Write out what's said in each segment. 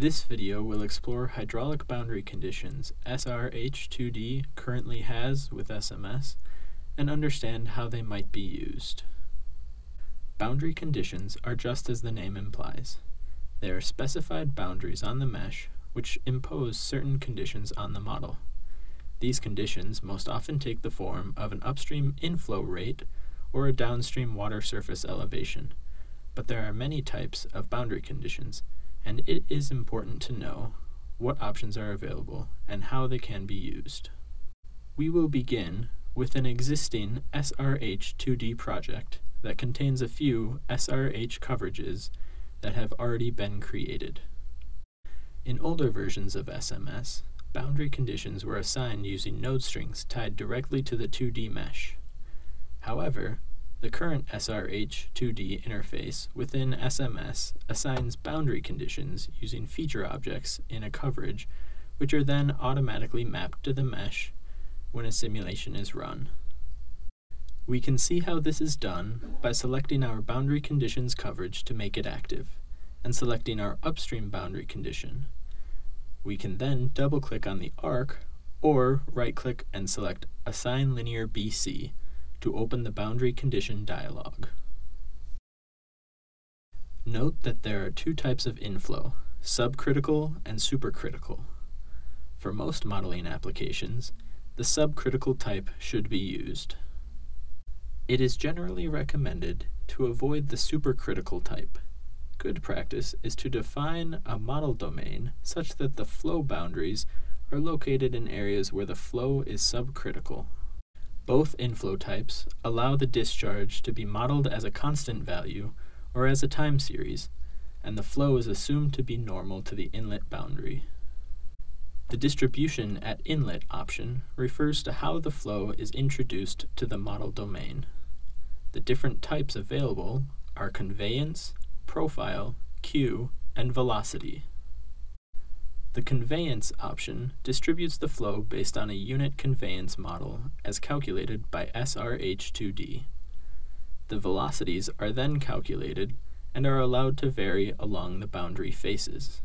This video will explore hydraulic boundary conditions SRH2D currently has with SMS and understand how they might be used. Boundary conditions are just as the name implies. They are specified boundaries on the mesh which impose certain conditions on the model. These conditions most often take the form of an upstream inflow rate or a downstream water surface elevation, but there are many types of boundary conditions, and it is important to know what options are available and how they can be used. We will begin with an existing SRH 2D project that contains a few SRH coverages that have already been created. In older versions of SMS, boundary conditions were assigned using node strings tied directly to the 2D mesh. However, the current SRH2D interface within SMS assigns boundary conditions using feature objects in a coverage, which are then automatically mapped to the mesh when a simulation is run. We can see how this is done by selecting our boundary conditions coverage to make it active, and selecting our upstream boundary condition. We can then double-click on the arc, or right-click and select Assign Linear BC to open the boundary condition dialog. Note that there are two types of inflow, subcritical and supercritical. For most modeling applications, the subcritical type should be used. It is generally recommended to avoid the supercritical type. Good practice is to define a model domain such that the flow boundaries are located in areas where the flow is subcritical. Both inflow types allow the discharge to be modeled as a constant value or as a time series, and the flow is assumed to be normal to the inlet boundary. The distribution at inlet option refers to how the flow is introduced to the model domain. The different types available are conveyance, profile, Q, and velocity. The conveyance option distributes the flow based on a unit conveyance model as calculated by SRH2D. The velocities are then calculated and are allowed to vary along the boundary faces.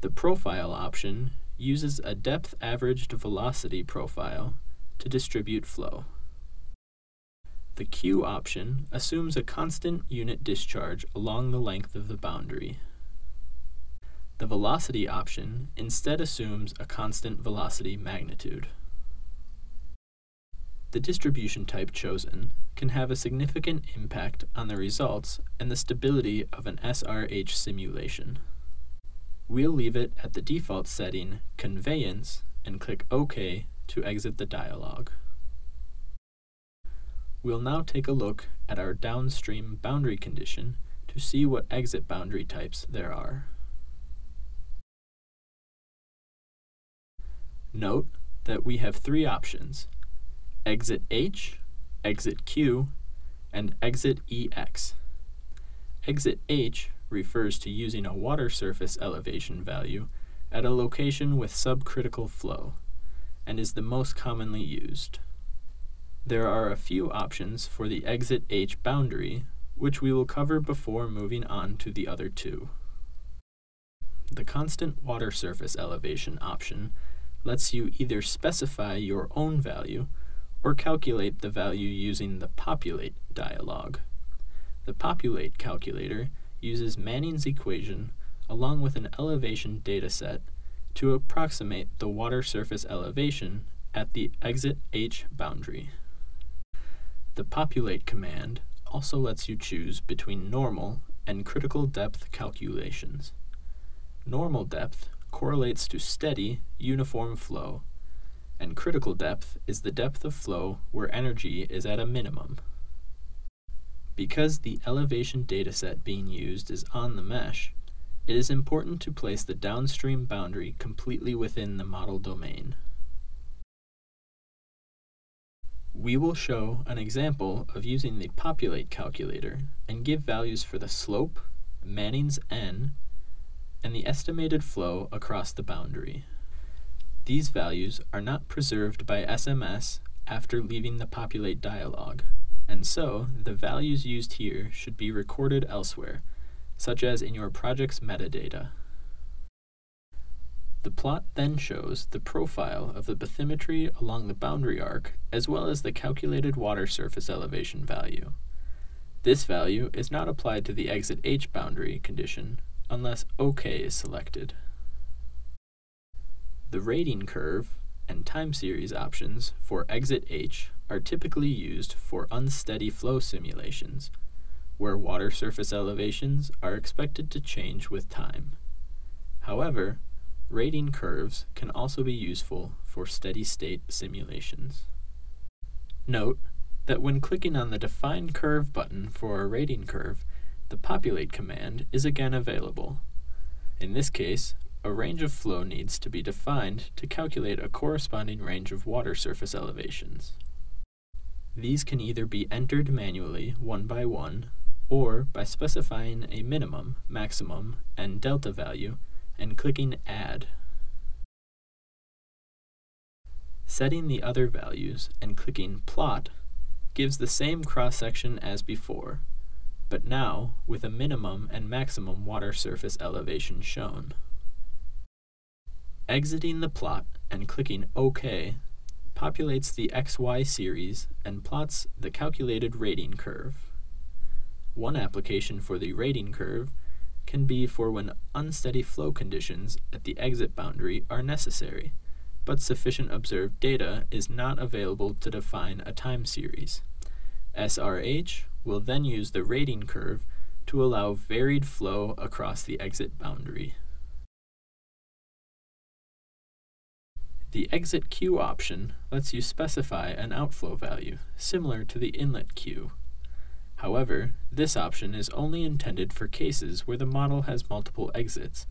The profile option uses a depth averaged velocity profile to distribute flow. The Q option assumes a constant unit discharge along the length of the boundary. The velocity option instead assumes a constant velocity magnitude. The distribution type chosen can have a significant impact on the results and the stability of an SRH simulation. We'll leave it at the default setting Conveyance and click OK to exit the dialog. We'll now take a look at our downstream boundary condition to see what exit boundary types there are. Note that we have three options, exit H, exit Q, and exit EX. Exit H refers to using a water surface elevation value at a location with subcritical flow, and is the most commonly used. There are a few options for the exit H boundary, which we will cover before moving on to the other two. The constant water surface elevation option lets you either specify your own value or calculate the value using the populate dialog. The populate calculator uses Manning's equation along with an elevation dataset to approximate the water surface elevation at the exit H boundary. The populate command also lets you choose between normal and critical depth calculations. Normal depth correlates to steady, uniform flow, and critical depth is the depth of flow where energy is at a minimum. Because the elevation dataset being used is on the mesh, it is important to place the downstream boundary completely within the model domain. We will show an example of using the populate calculator and give values for the slope, Manning's n, and the estimated flow across the boundary. These values are not preserved by SMS after leaving the populate dialog, and so the values used here should be recorded elsewhere, such as in your project's metadata. The plot then shows the profile of the bathymetry along the boundary arc as well as the calculated water surface elevation value. This value is not applied to the exit H boundary condition unless OK is selected. The rating curve and time series options for exit H are typically used for unsteady flow simulations, where water surface elevations are expected to change with time. However, Rating curves can also be useful for steady state simulations. Note that when clicking on the Define Curve button for a rating curve, the Populate command is again available. In this case, a range of flow needs to be defined to calculate a corresponding range of water surface elevations. These can either be entered manually, one by one, or by specifying a minimum, maximum, and delta value and clicking Add. Setting the other values and clicking Plot gives the same cross-section as before, but now with a minimum and maximum water surface elevation shown. Exiting the plot and clicking OK populates the XY series and plots the calculated rating curve. One application for the rating curve can be for when unsteady flow conditions at the exit boundary are necessary, but sufficient observed data is not available to define a time series. SRH will then use the rating curve to allow varied flow across the exit boundary. The exit Q option lets you specify an outflow value, similar to the inlet Q. However, this option is only intended for cases where the model has multiple exits,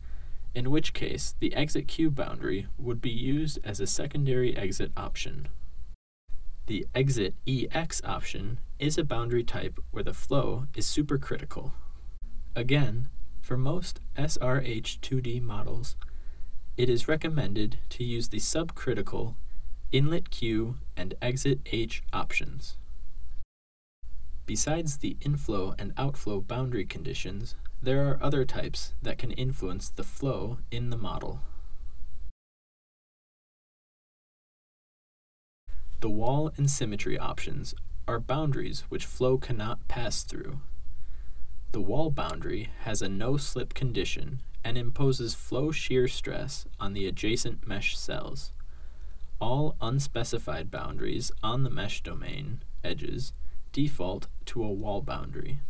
in which case the exit Q boundary would be used as a secondary exit option. The exit EX option is a boundary type where the flow is supercritical. Again, for most SRH2D models, it is recommended to use the subcritical inlet Q and exit H options. Besides the inflow and outflow boundary conditions, there are other types that can influence the flow in the model. The wall and symmetry options are boundaries which flow cannot pass through. The wall boundary has a no-slip condition and imposes flow shear stress on the adjacent mesh cells. All unspecified boundaries on the mesh domain edges default to a wall boundary.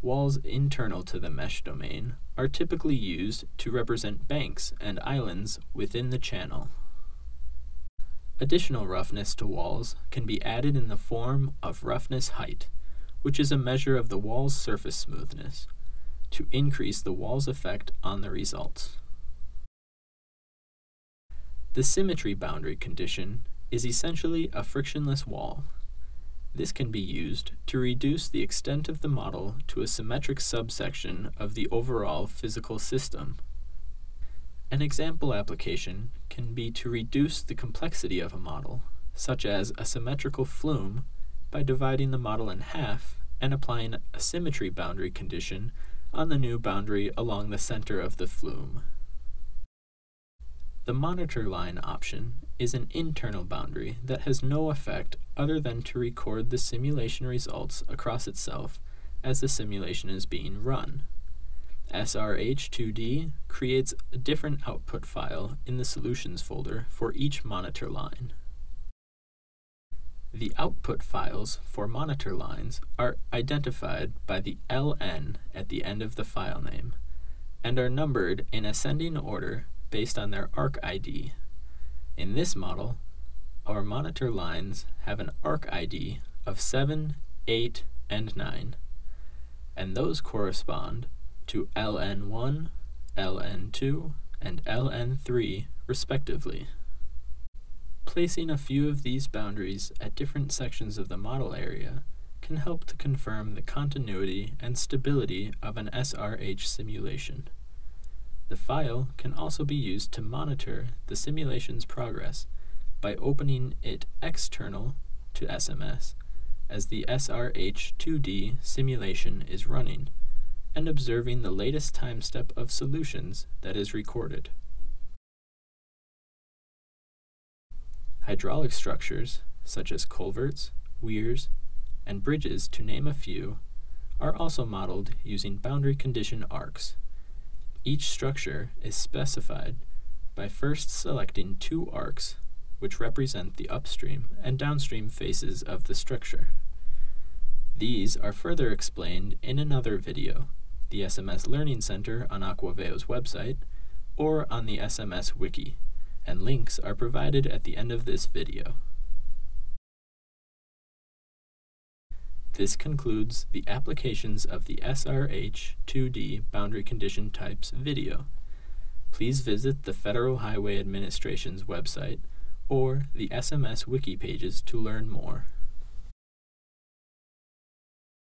Walls internal to the mesh domain are typically used to represent banks and islands within the channel. Additional roughness to walls can be added in the form of roughness height, which is a measure of the wall's surface smoothness, to increase the wall's effect on the results. The symmetry boundary condition is essentially a frictionless wall this can be used to reduce the extent of the model to a symmetric subsection of the overall physical system. An example application can be to reduce the complexity of a model, such as a symmetrical flume, by dividing the model in half and applying a symmetry boundary condition on the new boundary along the center of the flume. The monitor line option is an internal boundary that has no effect other than to record the simulation results across itself as the simulation is being run. SRH2D creates a different output file in the solutions folder for each monitor line. The output files for monitor lines are identified by the LN at the end of the file name and are numbered in ascending order based on their ARC ID in this model, our monitor lines have an ARC ID of 7, 8, and 9, and those correspond to LN1, LN2, and LN3 respectively. Placing a few of these boundaries at different sections of the model area can help to confirm the continuity and stability of an SRH simulation. The file can also be used to monitor the simulation's progress by opening it external to SMS as the SRH2D simulation is running and observing the latest time step of solutions that is recorded. Hydraulic structures, such as culverts, weirs, and bridges, to name a few, are also modeled using boundary condition arcs. Each structure is specified by first selecting two arcs which represent the upstream and downstream faces of the structure. These are further explained in another video, the SMS Learning Center on Aquaveo's website, or on the SMS Wiki, and links are provided at the end of this video. This concludes the applications of the SRH 2D boundary condition types video. Please visit the Federal Highway Administration's website or the SMS wiki pages to learn more.